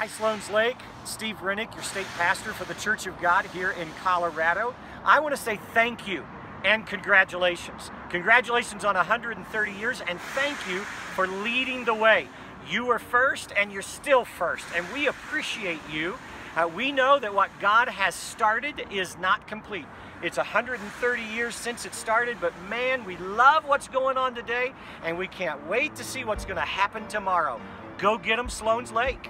Hi, Sloan's Lake. Steve Rennick, your state pastor for the Church of God here in Colorado. I want to say thank you and congratulations. Congratulations on 130 years and thank you for leading the way. You were first and you're still first, and we appreciate you. Uh, we know that what God has started is not complete. It's 130 years since it started, but man, we love what's going on today, and we can't wait to see what's going to happen tomorrow. Go get them, Sloan's Lake.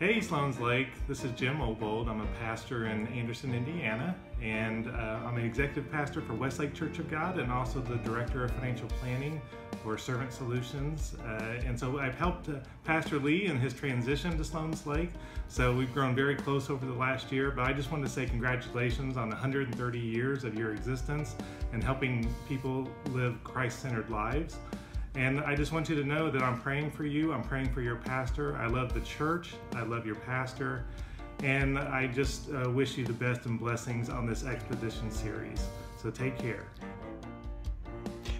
Hey, Sloan's Lake. This is Jim Obold. I'm a pastor in Anderson, Indiana, and uh, I'm an executive pastor for Westlake Church of God and also the director of financial planning for Servant Solutions. Uh, and so I've helped uh, Pastor Lee in his transition to Sloan's Lake. So we've grown very close over the last year, but I just wanted to say congratulations on 130 years of your existence and helping people live Christ centered lives. And I just want you to know that I'm praying for you. I'm praying for your pastor. I love the church. I love your pastor. And I just uh, wish you the best and blessings on this expedition series. So take care.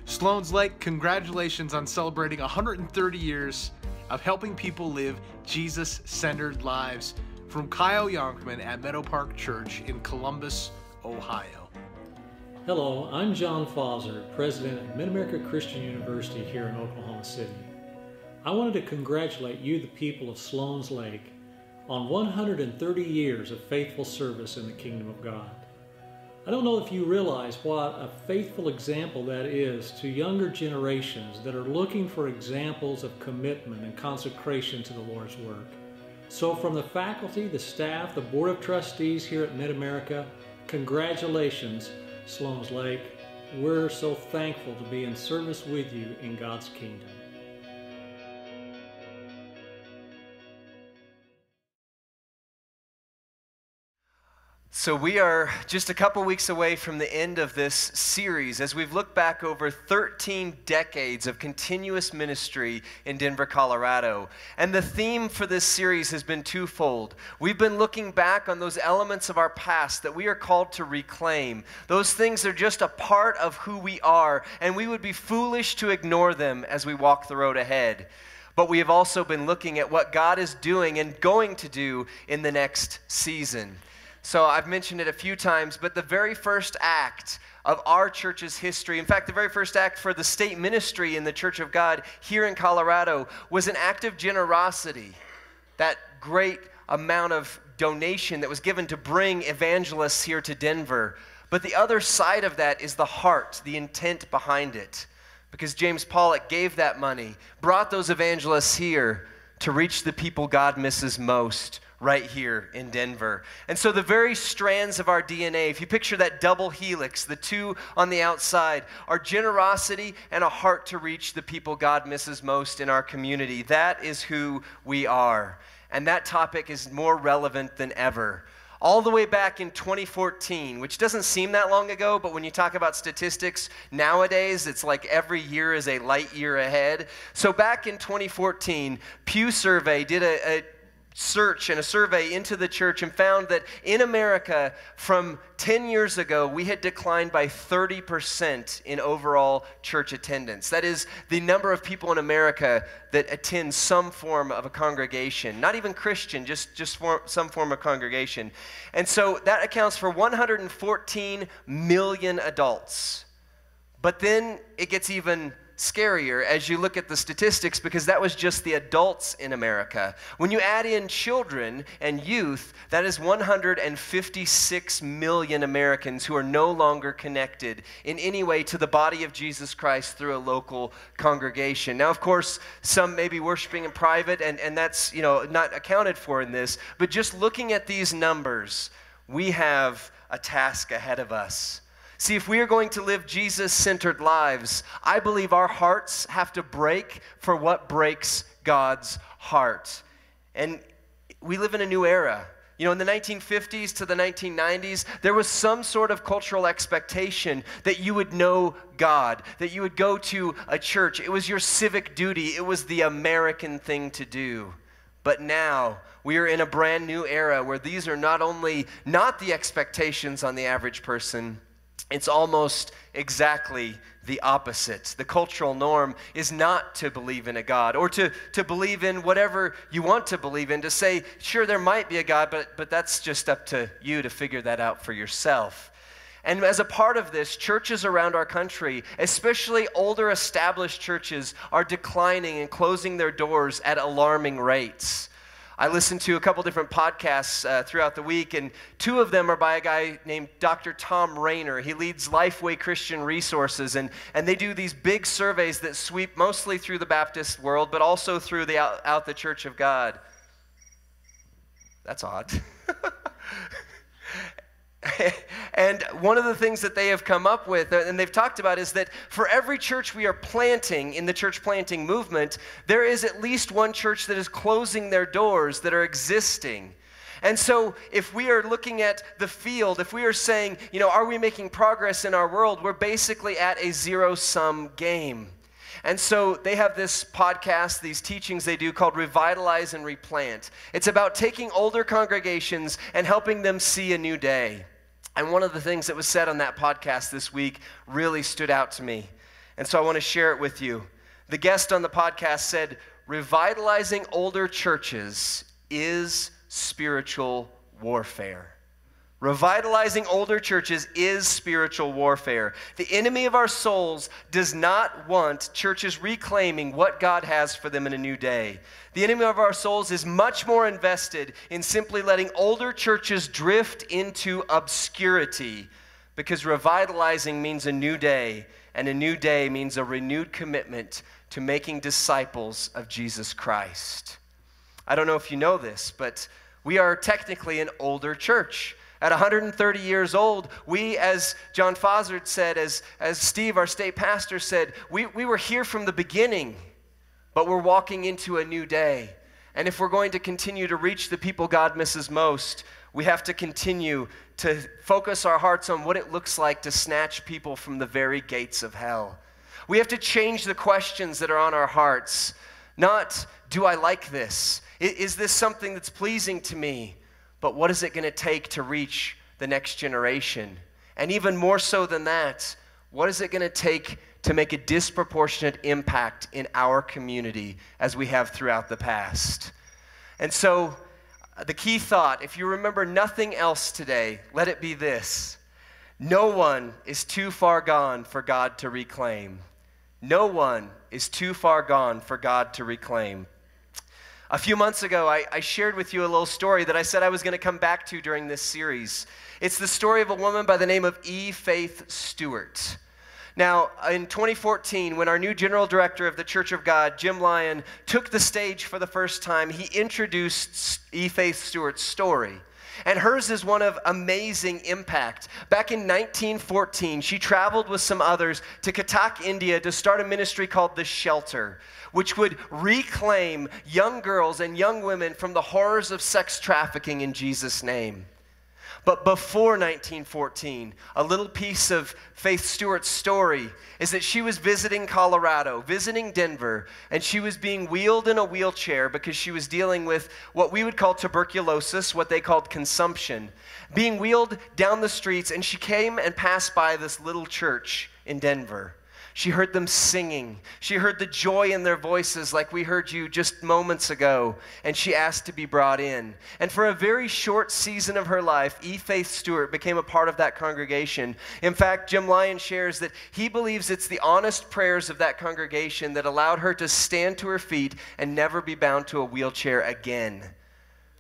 Sloan's Lake, congratulations on celebrating 130 years of helping people live Jesus centered lives. From Kyle Yonkman at Meadow Park Church in Columbus, Ohio. Hello, I'm John Fozard, president of Mid America Christian University here in Oklahoma City. I wanted to congratulate you, the people of Sloan's Lake, on 130 years of faithful service in the kingdom of God. I don't know if you realize what a faithful example that is to younger generations that are looking for examples of commitment and consecration to the Lord's work. So, from the faculty, the staff, the Board of Trustees here at Mid America, congratulations Sloan's Lake. We're so thankful to be in service with you in God's kingdom. So, we are just a couple weeks away from the end of this series as we've looked back over 13 decades of continuous ministry in Denver, Colorado. And the theme for this series has been twofold. We've been looking back on those elements of our past that we are called to reclaim. Those things are just a part of who we are, and we would be foolish to ignore them as we walk the road ahead. But we have also been looking at what God is doing and going to do in the next season. So I've mentioned it a few times, but the very first act of our church's history, in fact, the very first act for the state ministry in the Church of God here in Colorado was an act of generosity. That great amount of donation that was given to bring evangelists here to Denver. But the other side of that is the heart, the intent behind it. Because James Pollock gave that money, brought those evangelists here to reach the people God misses most right here in Denver. And so, the very strands of our DNA, if you picture that double helix, the two on the outside, are generosity and a heart to reach the people God misses most in our community. That is who we are. And that topic is more relevant than ever. All the way back in 2014, which doesn't seem that long ago, but when you talk about statistics nowadays, it's like every year is a light year ahead. So, back in 2014, Pew Survey did a, a search and a survey into the church and found that in America, from 10 years ago, we had declined by 30% in overall church attendance. That is the number of people in America that attend some form of a congregation, not even Christian, just, just for, some form of congregation. And so that accounts for 114 million adults. But then it gets even scarier as you look at the statistics because that was just the adults in America. When you add in children and youth, that is 156 million Americans who are no longer connected in any way to the body of Jesus Christ through a local congregation. Now, of course, some may be worshiping in private, and, and that's you know not accounted for in this, but just looking at these numbers, we have a task ahead of us. See, if we are going to live Jesus centered lives, I believe our hearts have to break for what breaks God's heart. And we live in a new era. You know, in the 1950s to the 1990s, there was some sort of cultural expectation that you would know God, that you would go to a church. It was your civic duty, it was the American thing to do. But now, we are in a brand new era where these are not only not the expectations on the average person, It's almost exactly the opposite. The cultural norm is not to believe in a God or to, to believe in whatever you want to believe in, to say, sure, there might be a God, but, but that's just up to you to figure that out for yourself. And as a part of this, churches around our country, especially older established churches, are declining and closing their doors at alarming rates. I listened to a couple different podcasts uh, throughout the week, and two of them are by a guy named Dr. Tom Rainer. He leads Lifeway Christian Resources, and, and they do these big surveys that sweep mostly through the Baptist world, but also through the out, out the Church of God. That's odd. and one of the things that they have come up with uh, and they've talked about is that for every church we are planting in the church planting movement, there is at least one church that is closing their doors that are existing. And so, if we are looking at the field, if we are saying, you know, are we making progress in our world, we're basically at a zero sum game. And so they have this podcast, these teachings they do called Revitalize and Replant. It's about taking older congregations and helping them see a new day. And one of the things that was said on that podcast this week really stood out to me. And so I want to share it with you. The guest on the podcast said, Revitalizing older churches is spiritual warfare. Revitalizing older churches is spiritual warfare. The enemy of our souls does not want churches reclaiming what God has for them in a new day. The enemy of our souls is much more invested in simply letting older churches drift into obscurity because revitalizing means a new day, and a new day means a renewed commitment to making disciples of Jesus Christ. I don't know if you know this, but we are technically an older church. At 130 years old, we, as John Fozard said, as, as Steve, our state pastor, said, we, we were here from the beginning, but we're walking into a new day. And if we're going to continue to reach the people God misses most, we have to continue to focus our hearts on what it looks like to snatch people from the very gates of hell. We have to change the questions that are on our hearts. Not, do I like this? Is this something that's pleasing to me? But what is it going to take to reach the next generation? And even more so than that, what is it going to take to make a disproportionate impact in our community as we have throughout the past? And so, uh, the key thought, if you remember nothing else today, let it be this no one is too far gone for God to reclaim. No one is too far gone for God to reclaim. A few months ago, I, I, shared with you a little story that I said I was going to come back to during this series. It's the story of a woman by the name of E. Faith Stewart. Now, in 2014, when our new general director of the Church of God, Jim Lyon, took the stage for the first time, he introduced E. Faith Stewart's story. And hers is one of amazing impact. Back in 1914, she traveled with some others to Cuttack, India to start a ministry called The Shelter which would reclaim young girls and young women from the horrors of sex trafficking in Jesus' name. But before 1914, a little piece of Faith Stewart's story is that she was visiting Colorado, visiting Denver, and she was being wheeled in a wheelchair because she was dealing with what we would call tuberculosis, what they called consumption. Being wheeled down the streets, and she came and passed by this little church in Denver. She heard them singing. She heard the joy in their voices, like we heard you just moments ago, and she asked to be brought in. And for a very short season of her life, E. Faith Stewart became a part of that congregation. In fact, Jim Lyon shares that he believes it's the honest prayers of that congregation that allowed her to stand to her feet and never be bound to a wheelchair again.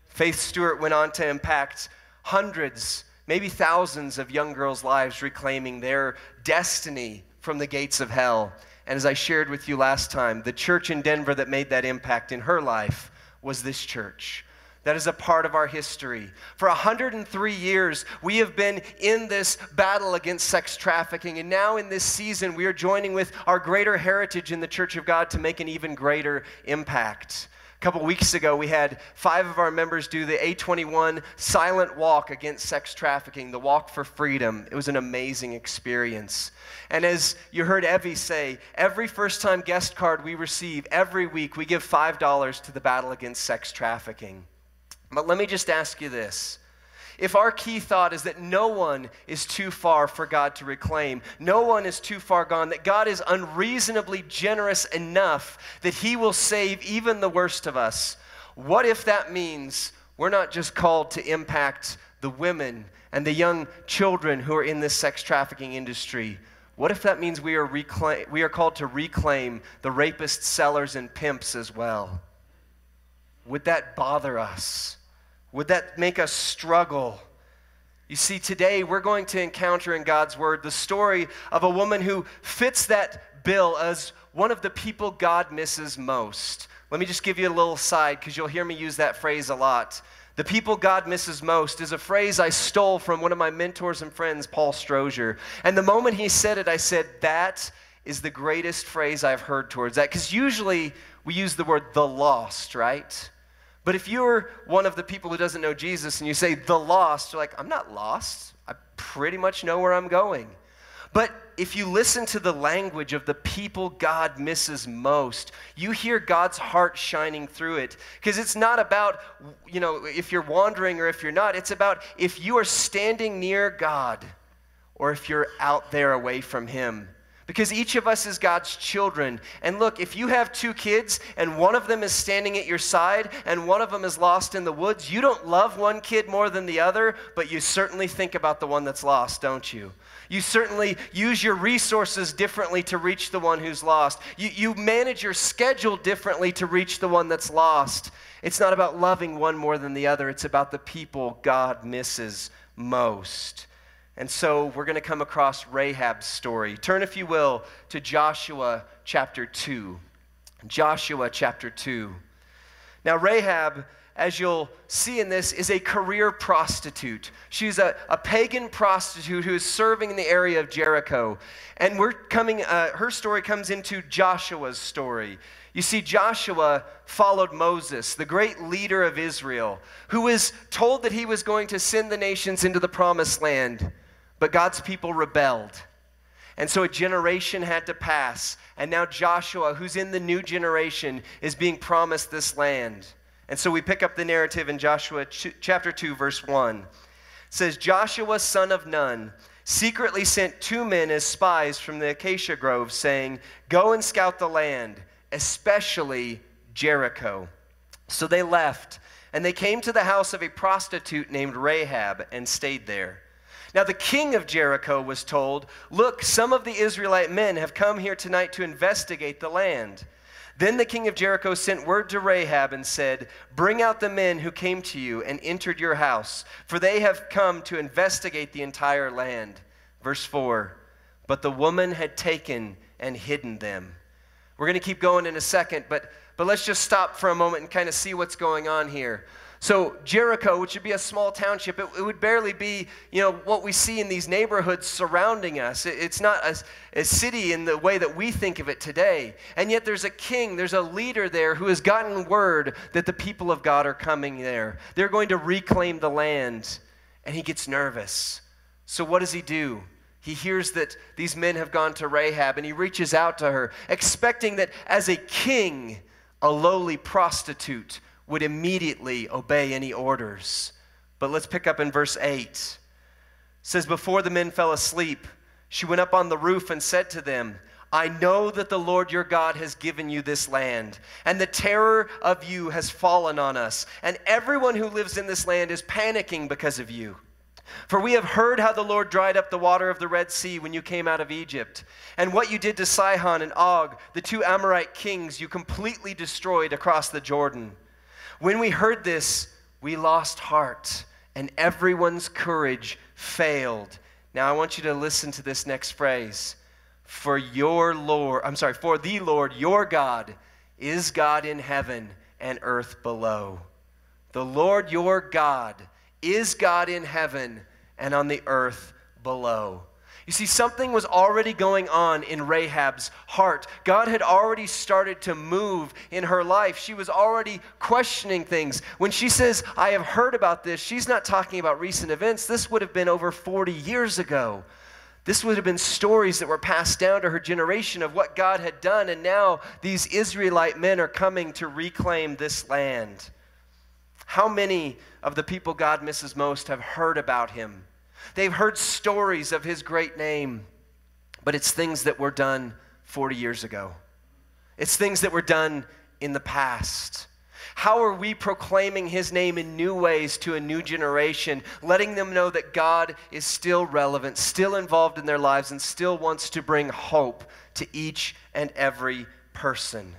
Faith Stewart went on to impact hundreds, maybe thousands of young girls' lives, reclaiming their destiny from the gates of hell. And as I shared with you last time, the church in Denver that made that impact in her life was this church. That is a part of our history. For 103 years, we have been in this battle against sex trafficking. And now, in this season, we are joining with our greater heritage in the Church of God to make an even greater impact. Couple weeks ago, we had five of our members do the A21 silent walk against sex trafficking, the walk for freedom. It was an amazing experience. And as you heard Evie say, every first time guest card we receive, every week, we give $5 to the battle against sex trafficking. But let me just ask you this if our key thought is that no one is too far for God to reclaim, no one is too far gone, that God is unreasonably generous enough that He will save even the worst of us, what if that means we're not just called to impact the women and the young children who are in this sex trafficking industry? What if that means we are, reclaim, we are called to reclaim the rapists, sellers, and pimps as well? Would that bother us? Would that make us struggle? You see, today we're going to encounter in God's Word the story of a woman who fits that bill as one of the people God misses most. Let me just give you a little side because you'll hear me use that phrase a lot. The people God misses most is a phrase I stole from one of my mentors and friends, Paul Strozier. And the moment he said it, I said, That is the greatest phrase I've heard towards that. Because usually we use the word the lost, right? But if you're one of the people who doesn't know Jesus and you say the lost, you're like, I'm not lost. I pretty much know where I'm going. But if you listen to the language of the people God misses most, you hear God's heart shining through it. Because it's not about, you know, if you're wandering or if you're not. It's about if you are standing near God or if you're out there away from Him. Because each of us is God's children. And look, if you have two kids and one of them is standing at your side and one of them is lost in the woods, you don't love one kid more than the other, but you certainly think about the one that's lost, don't you? You certainly use your resources differently to reach the one who's lost. You, you manage your schedule differently to reach the one that's lost. It's not about loving one more than the other, it's about the people God misses most. And so we're going to come across Rahab's story. Turn, if you will, to Joshua chapter 2. Joshua chapter 2. Now, Rahab as you'll see in this, is a career prostitute. She's a, a pagan prostitute who is serving in the area of Jericho. And we're coming, uh, her story comes into Joshua's story. You see, Joshua followed Moses, the great leader of Israel, who was told that he was going to send the nations into the promised land, but God's people rebelled. And so a generation had to pass. And now Joshua, who's in the new generation, is being promised this land. And so we pick up the narrative in Joshua ch- chapter 2, verse 1. It says, Joshua, son of Nun, secretly sent two men as spies from the acacia grove, saying, Go and scout the land, especially Jericho. So they left, and they came to the house of a prostitute named Rahab and stayed there. Now, the king of Jericho was told, Look, some of the Israelite men have come here tonight to investigate the land. Then the king of Jericho sent word to Rahab and said, Bring out the men who came to you and entered your house, for they have come to investigate the entire land. Verse 4 But the woman had taken and hidden them. We're going to keep going in a second, but, but let's just stop for a moment and kind of see what's going on here. So Jericho, which would be a small township, it, it, would barely be, you know, what we see in these neighborhoods surrounding us. It, it's not a, a city in the way that we think of it today. And yet there's a king, there's a leader there who has gotten word that the people of God are coming there. They're going to reclaim the land. And he gets nervous. So what does he do? He hears that these men have gone to Rahab and he reaches out to her, expecting that as a king, a lowly prostitute would immediately obey any orders. But let's pick up in verse 8. It says, Before the men fell asleep, she went up on the roof and said to them, I know that the Lord your God has given you this land, and the terror of you has fallen on us, and everyone who lives in this land is panicking because of you. For we have heard how the Lord dried up the water of the Red Sea when you came out of Egypt, and what you did to Sihon and Og, the two Amorite kings you completely destroyed across the Jordan. When we heard this, we lost heart, and everyone's courage failed. Now, I want you to listen to this next phrase. For your Lord, I'm sorry, for the Lord your God is God in heaven and earth below. The Lord your God is God in heaven and on the earth below. You see, something was already going on in Rahab's heart. God had already started to move in her life. She was already questioning things. When she says, I have heard about this, she's not talking about recent events. This would have been over 40 years ago. This would have been stories that were passed down to her generation of what God had done, and now these Israelite men are coming to reclaim this land. How many of the people God misses most have heard about him? They've heard stories of his great name, but it's things that were done 40 years ago. It's things that were done in the past. How are we proclaiming his name in new ways to a new generation, letting them know that God is still relevant, still involved in their lives, and still wants to bring hope to each and every person?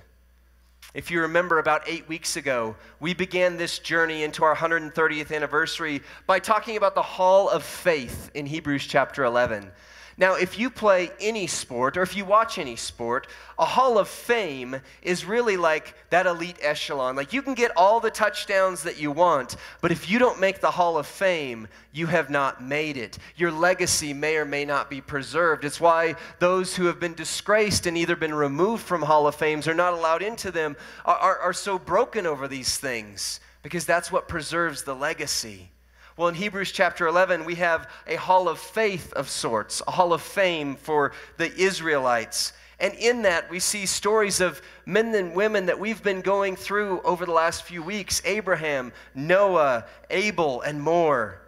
If you remember, about eight weeks ago, we began this journey into our 130th anniversary by talking about the Hall of Faith in Hebrews chapter 11. Now, if you play any sport or if you watch any sport, a Hall of Fame is really like that elite echelon. Like you can get all the touchdowns that you want, but if you don't make the Hall of Fame, you have not made it. Your legacy may or may not be preserved. It's why those who have been disgraced and either been removed from Hall of Fames or not allowed into them are, are, are so broken over these things, because that's what preserves the legacy. Well, in Hebrews chapter 11, we have a hall of faith of sorts, a hall of fame for the Israelites. And in that, we see stories of men and women that we've been going through over the last few weeks Abraham, Noah, Abel, and more.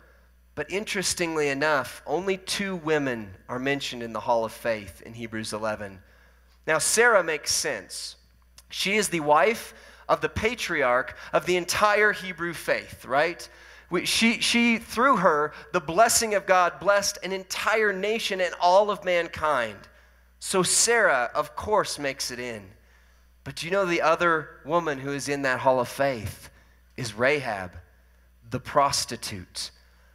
But interestingly enough, only two women are mentioned in the hall of faith in Hebrews 11. Now, Sarah makes sense. She is the wife of the patriarch of the entire Hebrew faith, right? She, she, through her, the blessing of God blessed an entire nation and all of mankind. So Sarah, of course, makes it in. But you know the other woman who is in that hall of faith is Rahab, the prostitute,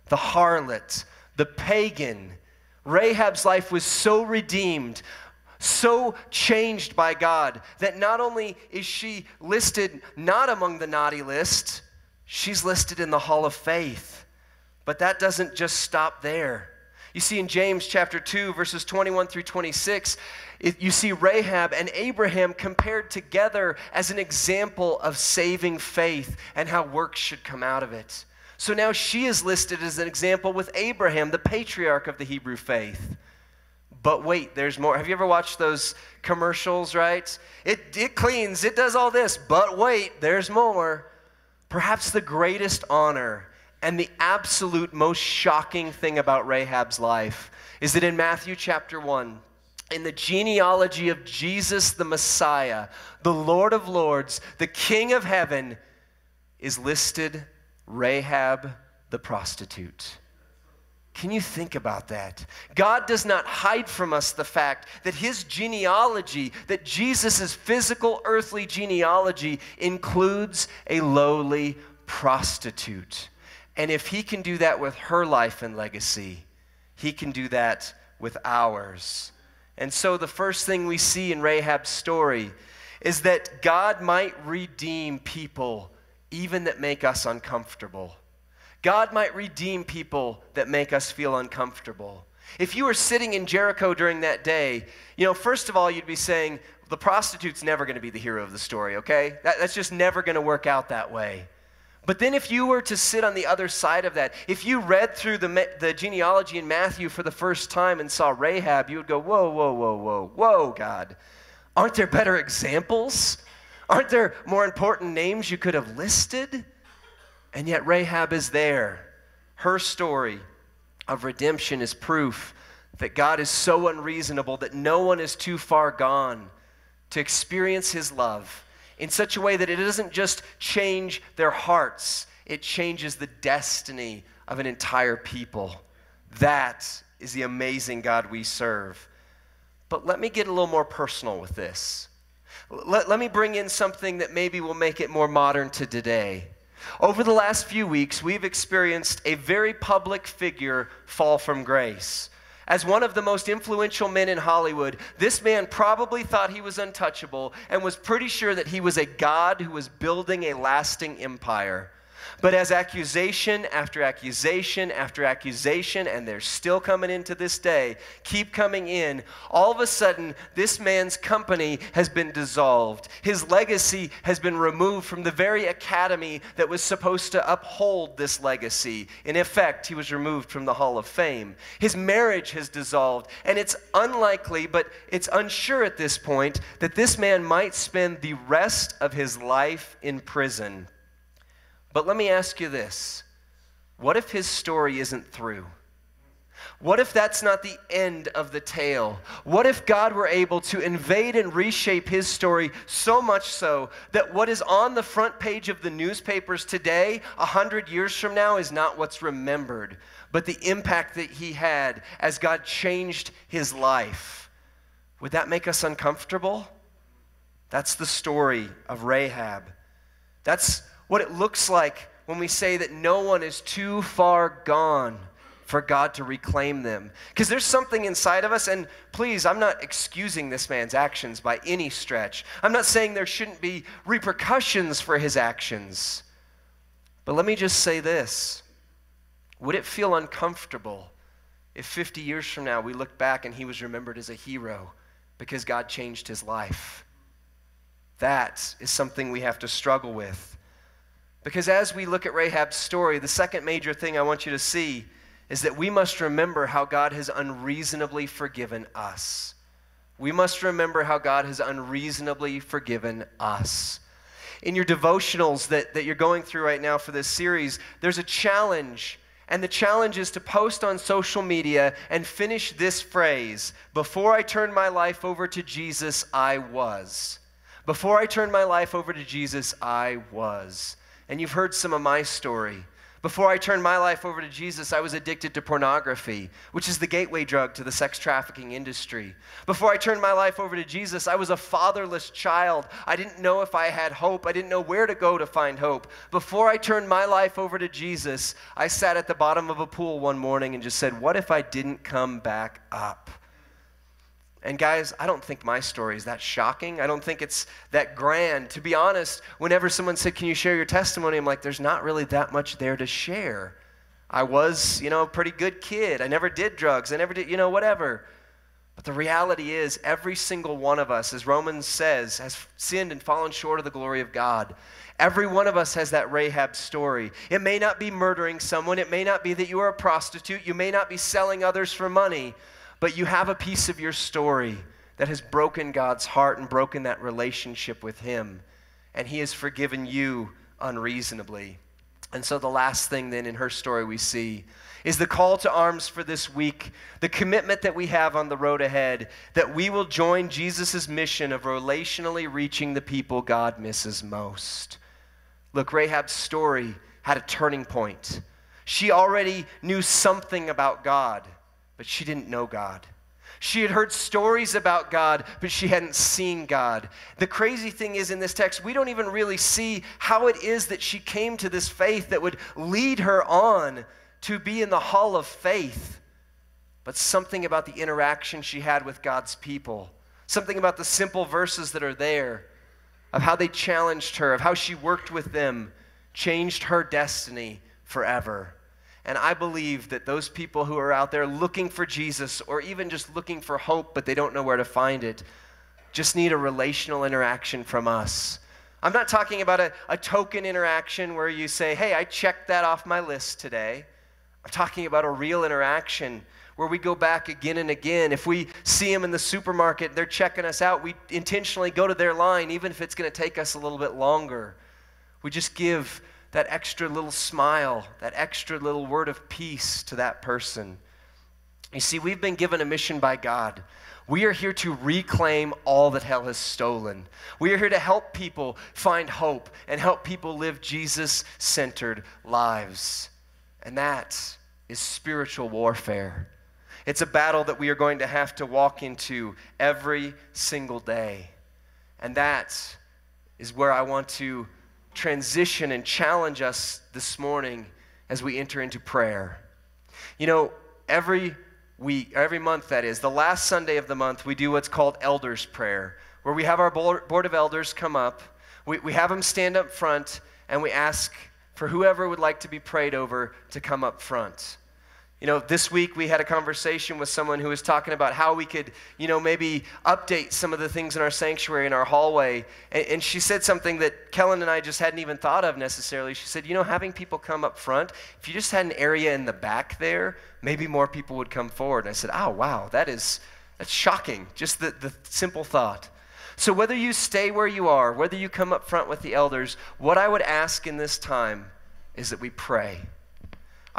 the harlot, the pagan. Rahab's life was so redeemed, so changed by God, that not only is she listed not among the naughty list, she's listed in the hall of faith. But that doesn't just stop there. You see in James chapter 2, verses 21 through 26, it, you see Rahab and Abraham compared together as an example of saving faith and how works should come out of it. So now she is listed as an example with Abraham, the patriarch of the Hebrew faith. But wait, there's more. Have you ever watched those commercials, right? It, it cleans, it does all this, but wait, there's more. Perhaps the greatest honor and the absolute most shocking thing about Rahab's life is that in Matthew chapter 1, in the genealogy of Jesus the Messiah, the Lord of Lords, the King of heaven, is listed Rahab the prostitute. Can you think about that? God does not hide from us the fact that his genealogy, that Jesus' physical earthly genealogy, includes a lowly prostitute. And if he can do that with her life and legacy, he can do that with ours. And so the first thing we see in Rahab's story is that God might redeem people even that make us uncomfortable. God might redeem people that make us feel uncomfortable. If you were sitting in Jericho during that day, you know, first of all, you'd be saying, the prostitute's never going to be the hero of the story, okay? That, that's just never going to work out that way. But then, if you were to sit on the other side of that, if you read through the, the genealogy in Matthew for the first time and saw Rahab, you would go, Whoa, whoa, whoa, whoa, whoa, God. Aren't there better examples? Aren't there more important names you could have listed? And yet, Rahab is there. Her story of redemption is proof that God is so unreasonable that no one is too far gone to experience his love in such a way that it doesn't just change their hearts, it changes the destiny of an entire people. That is the amazing God we serve. But let me get a little more personal with this. Let, let me bring in something that maybe will make it more modern to today. Over the last few weeks, we've experienced a very public figure fall from grace. As one of the most influential men in Hollywood, this man probably thought he was untouchable and was pretty sure that he was a god who was building a lasting empire. But as accusation after accusation after accusation, and they're still coming into this day, keep coming in, all of a sudden, this man's company has been dissolved. His legacy has been removed from the very academy that was supposed to uphold this legacy. In effect, he was removed from the Hall of Fame. His marriage has dissolved, and it's unlikely, but it's unsure at this point, that this man might spend the rest of his life in prison But let me ask you this what if his story isn't through? What if that's not the end of the tale? What if God were able to invade and reshape his story so much so that what is on the front page of the newspapers today, a hundred years from now, is not what's remembered, but the impact that he had as God changed his life? Would that make us uncomfortable? That's the story of Rahab. That's what it looks like when we say that no one is too far gone for God to reclaim them. Because there's something inside of us, and please, I'm not excusing this man's actions by any stretch. I'm not saying there shouldn't be repercussions for his actions. But let me just say this Would it feel uncomfortable if 50 years from now we look back and he was remembered as a hero because God changed his life? That is something we have to struggle with. Because as we look at Rahab's story, the second major thing I want you to see is that we must remember how God has unreasonably forgiven us. We must remember how God has unreasonably forgiven us. In your devotionals that, that you're going through right now for this series, there's a challenge. And the challenge is to post on social media and finish this phrase Before I turned my life over to Jesus, I was. Before I turned my life over to Jesus, I was. And you've heard some of my story. Before I turned my life over to Jesus, I was addicted to pornography, which is the gateway drug to the sex trafficking industry. Before I turned my life over to Jesus, I was a fatherless child. I didn't know if I had hope. I didn't know where to go to find hope. Before I turned my life over to Jesus, I sat at the bottom of a pool one morning and just said, What if I didn't come back up? And guys, I don't think my story is that shocking. I don't think it's that grand. To be honest, whenever someone said, Can you share your testimony? I'm like, There's not really that much there to share. I was, you know, a pretty good kid. I never did drugs. I never did, you know, whatever. But the reality is, every single one of us, as Romans says, has sinned and fallen short of the glory of God. Every one of us has that Rahab story. It may not be murdering someone, it may not be that you are a prostitute, you may not be selling others for money but you have a piece of your story that has broken God's heart and broken that relationship with Him. And He has forgiven you unreasonably. And so, the last thing then in her story we see is the call to arms for this week, the commitment that we have on the road ahead, that we will join Jesus' mission of relationally reaching the people God misses most. Look, Rahab's story had a turning point. She already knew something about God but she didn't know God. She had heard stories about God, but she hadn't seen God. The crazy thing is, in this text, we don't even really see how it is that she came to this faith that would lead her on to be in the hall of faith. But something about the interaction she had with God's people, something about the simple verses that are there, of how they challenged her, of how she worked with them, changed her destiny forever. And I believe that those people who are out there looking for Jesus or even just looking for hope, but they don't know where to find it, just need a relational interaction from us. I'm not talking about a, a token interaction where you say, hey, I checked that off my list today. I'm talking about a real interaction where we go back again and again. If we see them in the supermarket, they're checking us out, we intentionally go to their line, even if it's going to take us a little bit longer. We just give that extra little smile, that extra little word of peace to that person. You see, we've been given a mission by God. We are here to reclaim all that hell has stolen. We are here to help people find hope and help people live Jesus centered lives. And that is spiritual warfare. It's a battle that we are going to have to walk into every single day. And that is where I want to transition and challenge us this morning as we enter into prayer. You know, every week, every month that is, the last Sunday of the month, we do what's called Elders Prayer, where we have our Board of Elders come up, we, we have them stand up front, and we ask for whoever would like to be prayed over to come up front. You know, this week we had a conversation with someone who was talking about how we could, you know, maybe update some of the things in our sanctuary, in our hallway. And, and, she said something that Kellen and I just hadn't even thought of necessarily. She said, you know, having people come up front, if you just had an area in the back there, maybe more people would come forward. And I said, oh, wow, that is, that's shocking. Just the, the simple thought. So whether you stay where you are, whether you come up front with the elders, what I would ask in this time is that we pray.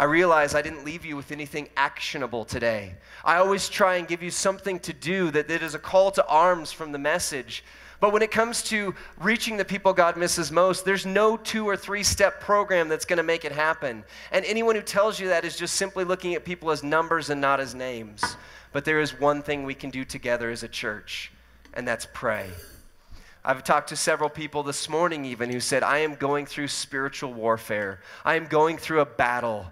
I realize I didn't leave you with anything actionable today. I always try and give you something to do that, that is a call to arms from the message. But when it comes to reaching the people God misses most, there's no two or three step program that's going to make it happen. And anyone who tells you that is just simply looking at people as numbers and not as names. But there is one thing we can do together as a church, and that's pray. I've talked to several people this morning, even, who said, I am going through spiritual warfare. I am going through a battle.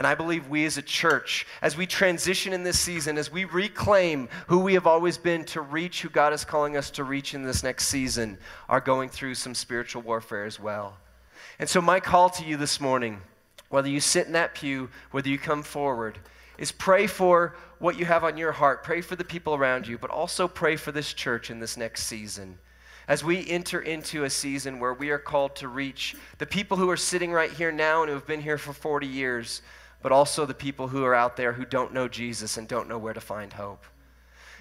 And I believe we as a church, as we transition in this season, as we reclaim who we have always been to reach who God is calling us to reach in this next season, are going through some spiritual warfare as well. And so, my call to you this morning, whether you sit in that pew, whether you come forward, is pray for what you have on your heart. Pray for the people around you, but also pray for this church in this next season as we enter into a season where we are called to reach the people who are sitting right here now and who have been here for 40 years, but also the people who are out there who don't know Jesus and don't know where to find hope.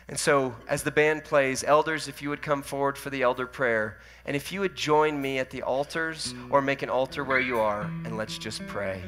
And so, as the band plays, elders, if you would come forward for the elder prayer, and if you would join me at the altars or make an altar where you are, and let's just pray.